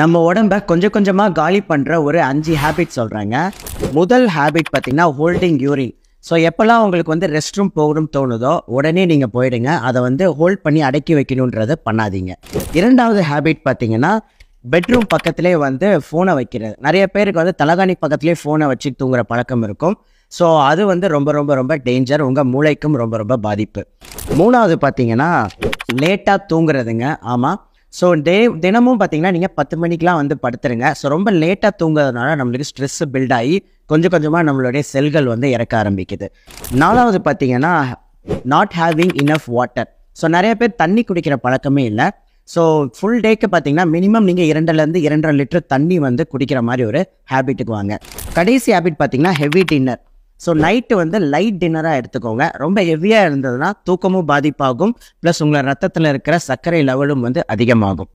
நம்ம உடம்ப கொஞ்சம் கொஞ்சமாக காலி பண்ணுற ஒரு அஞ்சு ஹேபிட் சொல்கிறாங்க முதல் ஹேபிட் பார்த்திங்கன்னா ஹோல்டிங் யூரின் ஸோ எப்போல்லாம் உங்களுக்கு வந்து ரெஸ்ட் ரூம் போகணும்னு தோணுதோ உடனே நீங்கள் போயிடுங்க. அதை வந்து ஹோல்ட் பண்ணி அடக்கி வைக்கணுன்றதை பண்ணாதீங்க. இரண்டாவது ஹேபிட் பார்த்தீங்கன்னா பெட்ரூம் பக்கத்திலே வந்து ஃபோனை வைக்கிறது. நிறைய பேருக்கு வந்து தலகாணி பக்கத்துலேயே ஃபோனை வச்சு தூங்குற பழக்கம் இருக்கும். ஸோ அது வந்து ரொம்ப ரொம்ப ரொம்ப டேஞ்சர் உங்கள் மூளைக்கும் ரொம்ப ரொம்ப பாதிப்பு. மூணாவது பார்த்தீங்கன்னா லேட்டாக தூங்குறதுங்க. ஆமாம் ஸோ டே தினமும் பார்த்தீங்கன்னா நீங்கள் பத்து மணிக்கெலாம் வந்து படுத்துருங்க. ஸோ ரொம்ப லேட்டாக தூங்குறதுனால நம்மளுக்கு ஸ்ட்ரெஸ்ஸு பில்ட் ஆகி கொஞ்சம் கொஞ்சமாக நம்மளுடைய செல்கள் வந்து இறக்க ஆரம்பிக்குது. நாலாவது பார்த்தீங்கன்னா not having enough water so நிறைய பேர் தண்ணி குடிக்கிற பழக்கமே இல்லை. ஸோ ஃபுல் டேக்கு பார்த்தீங்கன்னா மினிமம் நீங்கள் இரண்டுலேருந்து இரண்டரை லிட்டர் தண்ணி வந்து குடிக்கிற மாதிரி ஒரு ஹேபிட்டுக்கு வாங்க. கடைசி ஹேபிட் பார்த்தீங்கன்னா ஹெவி டின்னர் ஸோ நைட்டு வந்து லைட் டின்னராக எடுத்துக்கோங்க. ரொம்ப ஹெவியாக இருந்ததுன்னா தூக்கமும் பாதிப்பாகும். ப்ளஸ் உங்களை ரத்தத்தில் இருக்கிற சர்க்கரை லெவலும் வந்து அதிகமாகும்.